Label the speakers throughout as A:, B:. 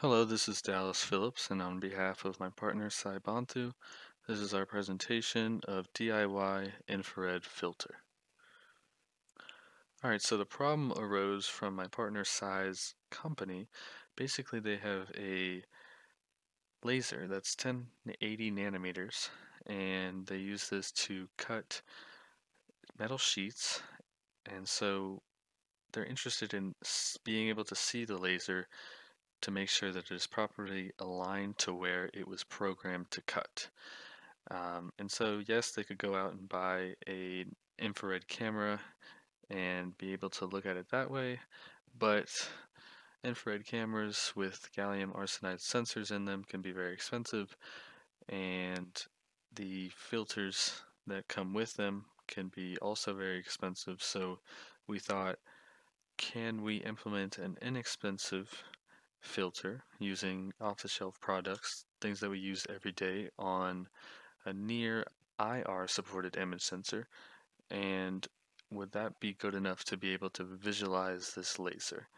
A: Hello, this is Dallas Phillips, and on behalf of my partner Sai Bantu, this is our presentation of DIY infrared filter. Alright, so the problem arose from my partner Sai's company. Basically, they have a laser that's 1080 nanometers, and they use this to cut metal sheets, and so they're interested in being able to see the laser to make sure that it is properly aligned to where it was programmed to cut. Um, and so yes, they could go out and buy a infrared camera and be able to look at it that way, but infrared cameras with gallium arsenide sensors in them can be very expensive and the filters that come with them can be also very expensive so we thought can we implement an inexpensive filter using off-the-shelf products, things that we use every day on a near IR supported image sensor and would that be good enough to be able to visualize this laser?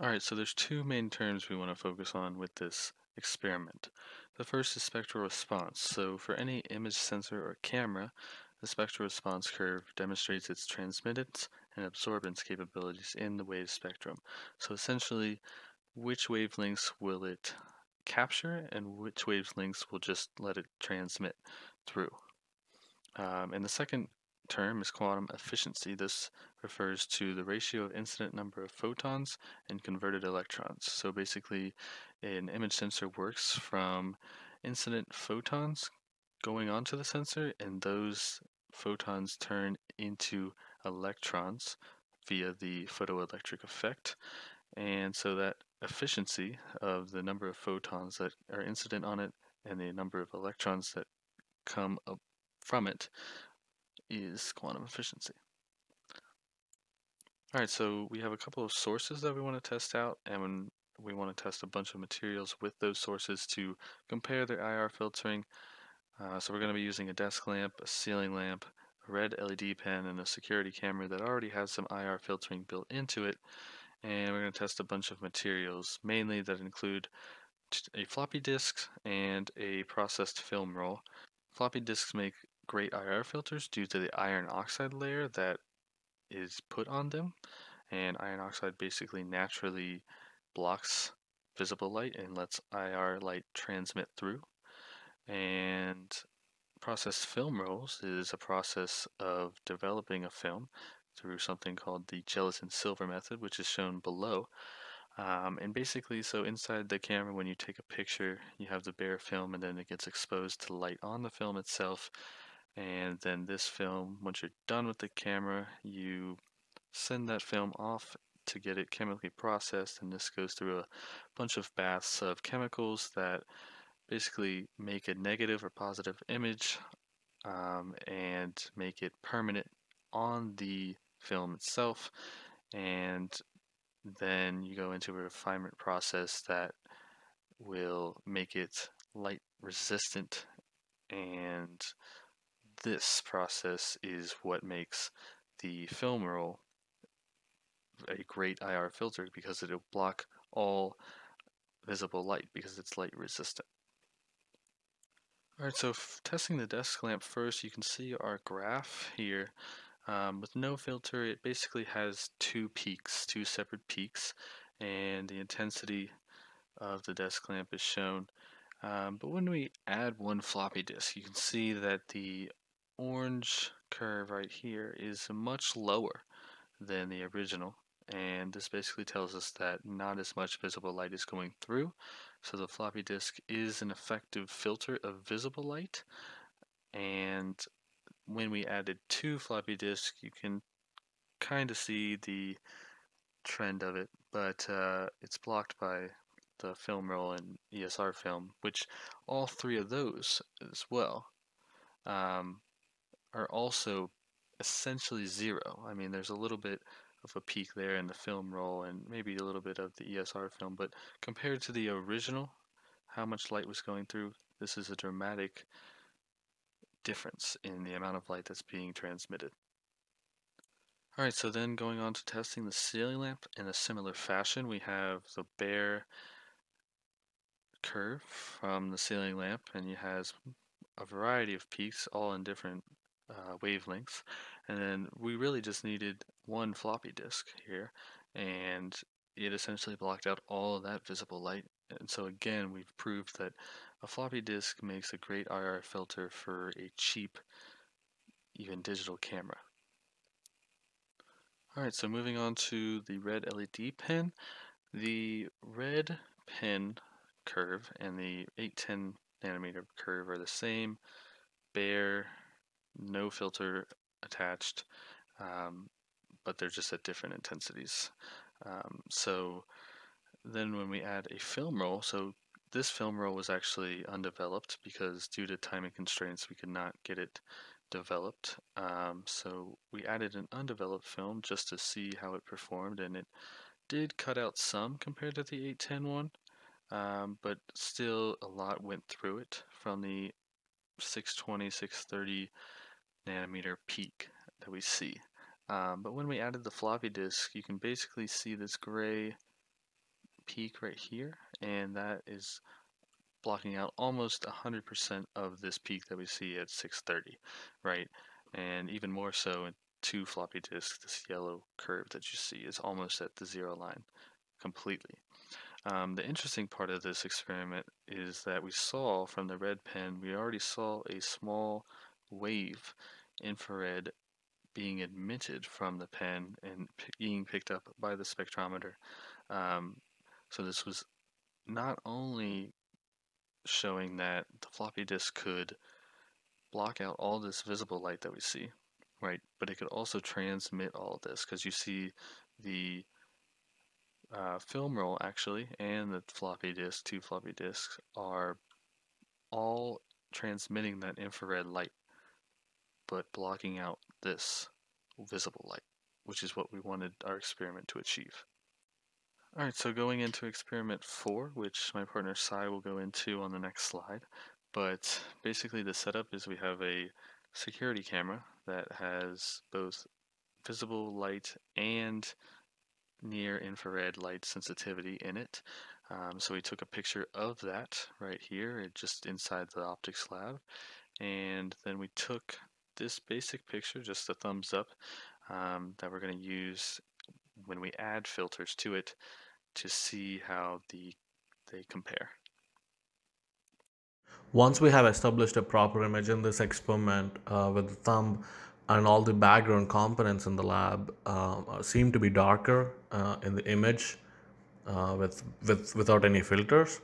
A: Alright, so there's two main terms we want to focus on with this experiment. The first is spectral response. So for any image sensor or camera, the spectral response curve demonstrates its transmittance and absorbance capabilities in the wave spectrum. So essentially, which wavelengths will it capture and which wavelengths will just let it transmit through. Um, and the second term is quantum efficiency. This refers to the ratio of incident number of photons and converted electrons. So basically, an image sensor works from incident photons going onto the sensor, and those photons turn into electrons via the photoelectric effect. And so that efficiency of the number of photons that are incident on it and the number of electrons that come from it is quantum efficiency. Alright, so we have a couple of sources that we want to test out and we want to test a bunch of materials with those sources to compare their IR filtering. Uh, so we're going to be using a desk lamp, a ceiling lamp, a red LED pen, and a security camera that already has some IR filtering built into it and we're going to test a bunch of materials, mainly that include a floppy disk and a processed film roll. Floppy disks make great IR filters due to the iron oxide layer that is put on them, and iron oxide basically naturally blocks visible light and lets IR light transmit through. And processed film rolls is a process of developing a film through something called the gelatin silver method, which is shown below. Um, and basically, so inside the camera, when you take a picture, you have the bare film and then it gets exposed to light on the film itself. And then this film, once you're done with the camera, you send that film off to get it chemically processed. And this goes through a bunch of baths of chemicals that basically make a negative or positive image um, and make it permanent on the film itself and then you go into a refinement process that will make it light resistant and this process is what makes the film roll a great IR filter because it'll block all visible light because it's light resistant. Alright, so testing the desk lamp first, you can see our graph here um, with no filter, it basically has two peaks, two separate peaks, and the intensity of the desk lamp is shown. Um, but when we add one floppy disk, you can see that the orange curve right here is much lower than the original. And this basically tells us that not as much visible light is going through. So the floppy disk is an effective filter of visible light. And when we added two floppy disks, you can kind of see the trend of it, but uh, it's blocked by the film roll and ESR film, which all three of those as well um, are also essentially zero. I mean, there's a little bit of a peak there in the film roll and maybe a little bit of the ESR film, but compared to the original, how much light was going through, this is a dramatic difference in the amount of light that's being transmitted. Alright, so then going on to testing the ceiling lamp in a similar fashion, we have the bare curve from the ceiling lamp and it has a variety of peaks all in different uh, wavelengths and then we really just needed one floppy disk here and it essentially blocked out all of that visible light and so again we've proved that a floppy disk makes a great IR filter for a cheap even digital camera. Alright, so moving on to the red LED pen. The red pen curve and the 810 nanometer curve are the same, bare, no filter attached, um, but they're just at different intensities. Um, so then when we add a film roll, so this film roll was actually undeveloped because due to timing constraints we could not get it developed. Um, so we added an undeveloped film just to see how it performed and it did cut out some compared to the 810 one, um, but still a lot went through it from the 620, 630 nanometer peak that we see. Um, but when we added the floppy disk, you can basically see this gray peak right here, and that is blocking out almost 100% of this peak that we see at 630, right? And even more so in two floppy disks, this yellow curve that you see is almost at the zero line completely. Um, the interesting part of this experiment is that we saw from the red pen, we already saw a small wave infrared being emitted from the pen and being picked up by the spectrometer. Um, so this was not only showing that the floppy disk could block out all this visible light that we see, right? But it could also transmit all this because you see the uh, film roll actually and the floppy disk, two floppy disks, are all transmitting that infrared light but blocking out this visible light, which is what we wanted our experiment to achieve. Alright, so going into experiment 4, which my partner Sai will go into on the next slide, but basically the setup is we have a security camera that has both visible light and near infrared light sensitivity in it. Um, so we took a picture of that right here, just inside the optics lab, and then we took this basic picture, just a thumbs up, um, that we're going to use when we add filters to it to see how the they compare.
B: Once we have established a proper image in this experiment uh, with the thumb and all the background components in the lab uh, seem to be darker uh, in the image uh, with, with without any filters.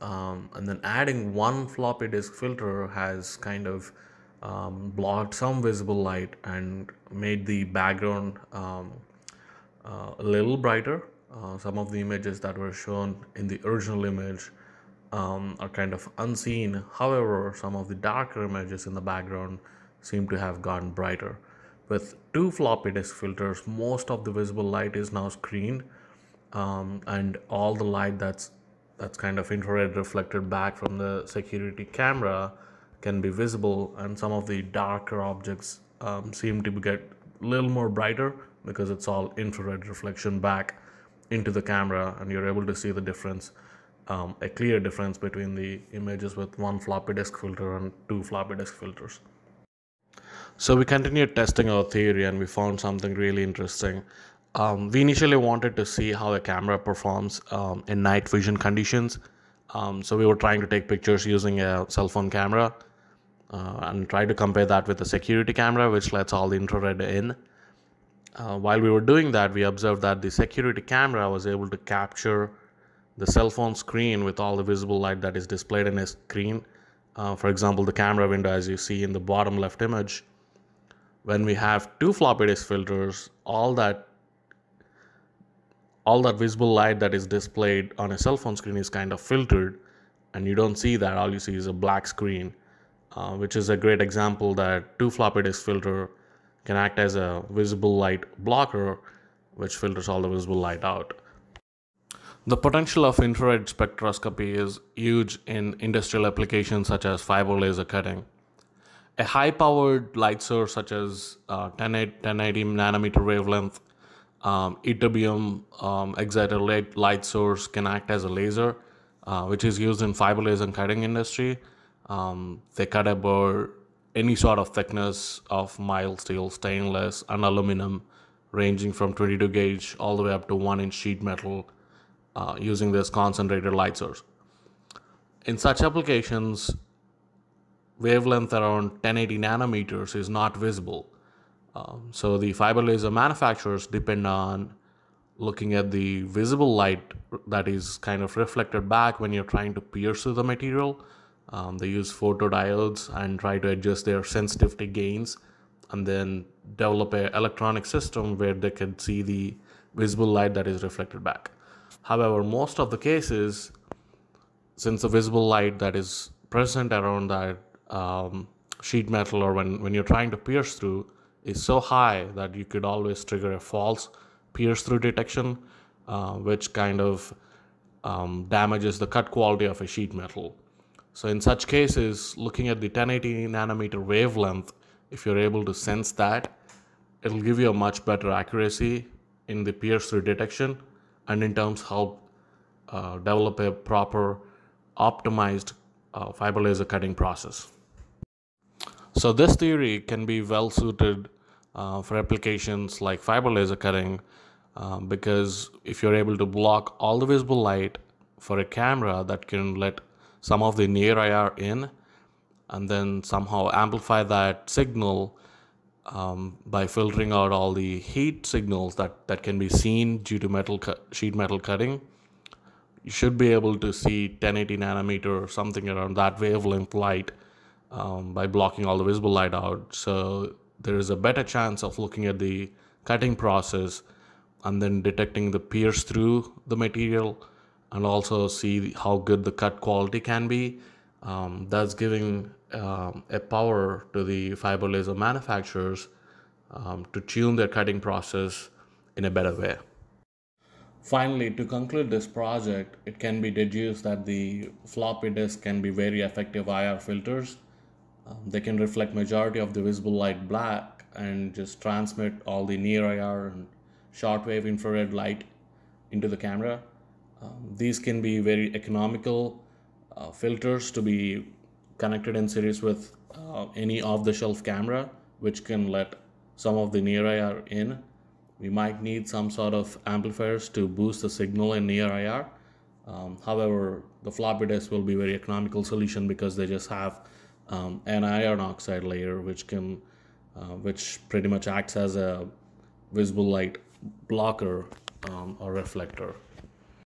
B: Um, and then adding one floppy disk filter has kind of um, blocked some visible light and made the background um, uh, a little brighter uh, some of the images that were shown in the original image um, are kind of unseen. However, some of the darker images in the background seem to have gotten brighter. With two floppy disk filters, most of the visible light is now screened um, and all the light that's that's kind of infrared reflected back from the security camera can be visible and some of the darker objects um, seem to get a little more brighter because it's all infrared reflection back into the camera and you're able to see the difference um, a clear difference between the images with one floppy disk filter and two floppy disk filters. So we continued testing our theory and we found something really interesting. Um, we initially wanted to see how a camera performs um, in night vision conditions. Um, so we were trying to take pictures using a cell phone camera uh, and try to compare that with a security camera which lets all the infrared in. Uh, while we were doing that, we observed that the security camera was able to capture the cell phone screen with all the visible light that is displayed in a screen. Uh, for example, the camera window, as you see in the bottom left image. When we have two floppy disk filters, all that all that visible light that is displayed on a cell phone screen is kind of filtered, and you don't see that. All you see is a black screen, uh, which is a great example that two floppy disk filter can act as a visible light blocker which filters all the visible light out. The potential of infrared spectroscopy is huge in industrial applications such as fiber laser cutting. A high powered light source such as uh, 1080 nanometer wavelength um, ytterbium um, excited light, light source can act as a laser uh, which is used in fiber laser cutting industry. Um, they cut about any sort of thickness of mild steel, stainless, and aluminum, ranging from 22 gauge all the way up to one inch sheet metal, uh, using this concentrated light source. In such applications, wavelength around 1080 nanometers is not visible. Um, so the fiber laser manufacturers depend on looking at the visible light that is kind of reflected back when you're trying to pierce through the material. Um, they use photodiodes and try to adjust their sensitivity gains and then develop an electronic system where they can see the visible light that is reflected back. However, most of the cases, since the visible light that is present around that um, sheet metal or when, when you're trying to pierce through is so high that you could always trigger a false pierce through detection, uh, which kind of um, damages the cut quality of a sheet metal. So in such cases, looking at the 1080 nanometer wavelength, if you're able to sense that, it'll give you a much better accuracy in the pierce through detection and in terms help uh, develop a proper optimized uh, fiber laser cutting process. So this theory can be well suited uh, for applications like fiber laser cutting um, because if you're able to block all the visible light for a camera that can let some of the near IR in and then somehow amplify that signal um, by filtering out all the heat signals that, that can be seen due to metal sheet metal cutting. You should be able to see 1080 nanometer or something around that wavelength light um, by blocking all the visible light out. So there is a better chance of looking at the cutting process and then detecting the pierce through the material and also see how good the cut quality can be. Um, that's giving um, a power to the fiber laser manufacturers um, to tune their cutting process in a better way. Finally, to conclude this project, it can be deduced that the floppy disk can be very effective IR filters. Um, they can reflect majority of the visible light black and just transmit all the near IR and shortwave infrared light into the camera. Um, these can be very economical uh, filters to be connected in series with uh, any off-the-shelf camera, which can let some of the near IR in. We might need some sort of amplifiers to boost the signal in near IR. Um, however, the floppy disk will be very economical solution because they just have um, an iron oxide layer, which can, uh, which pretty much acts as a visible light blocker um, or reflector.